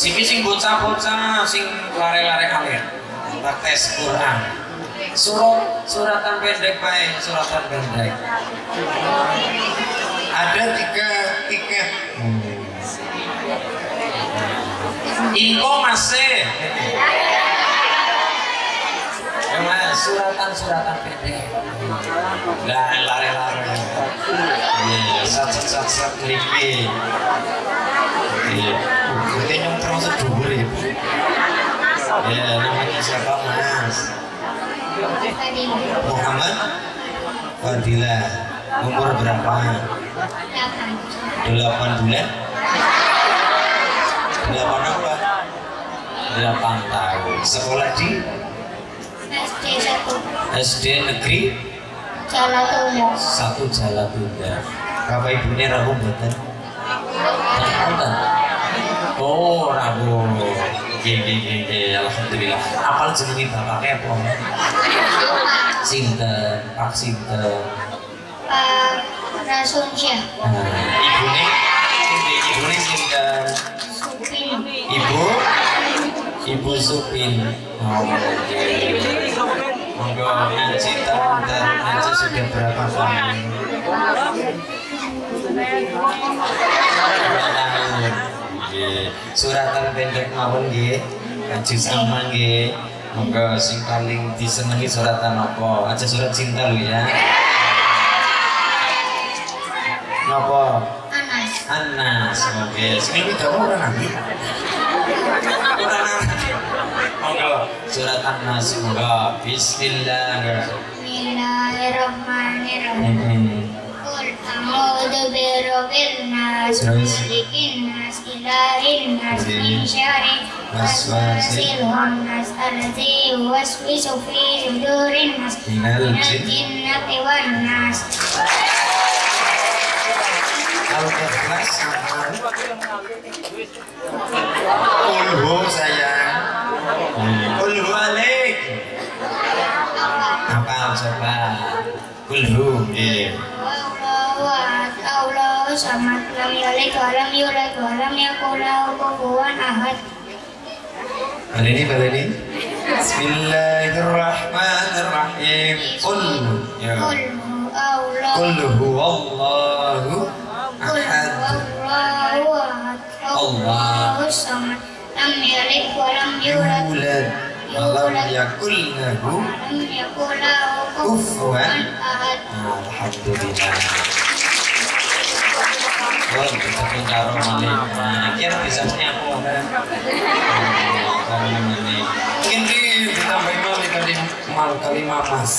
Siki sing bocah-bocah sing lare-lare alit. Tak tes Quran. Surat suratan pendek baik, suratan pendek. Ada tiga tiket. Info masih. Ya mas, suratan-suratan pendek. Nah, lare-lare. Iya, sat-sat-sat lipi. Iya, yang termasuk dhuwur ya. Ya, namanya siapa mas? Muhammad Fadila. Umur berapa? 8 bulan? 8 apa? 8 tahun. Sekolah di SD satu SD Negeri Jalan Tunggu satu Jalan Tunda. Bapak ibunya rabu buatan? Buatan. Oke, oke, oke, oke. Alhamdulillah. Apal jenenge bapaknya apa? Sinten, Pak Sinten. Pak Rasul Syah Nah, ibune ini ibune sinten? Supin Ibu Ibu Supin. Oh, oke. Monggo ngaji teman ngaji sudah berapa tahun? Nggih. Suratan pendek mawon nggih. Ngaji sama nggih. Monggo sing paling disenengi suratan apa? Aja surat cinta lho ya. Napa? Anas Anas, oke. Sini kita mau orang nabi. Orang nabi. Monggo surat Anas monggo. Bismillah. Bismillahirrahmanirrahim Hmm. Ilahin nas min syarri waswasil khannas alladzi yuwaswisu fi sudurin nas Minal minal jin. jinnati wan nas Al-Ikhlas Kulhu sayang. Kulhu alik coba. Kulhu Iya Samad lam yalid wa lam yulad wa lam yakul lahu kufuwan ahad. Baleni baleni Bismillahirrahmanirrahim. Qul ya. Qul Allah Qul huwallahu ahad. Allahu ahad. Allahu samad lam yalid wa lam yulad Walam yakul lahu lahu kufuwan ahad. Alhamdulillah Kita pun taruh malih. Kira bisa punya aku ada. Kalau ini, mungkin di ditambah mal kali mal kali mas.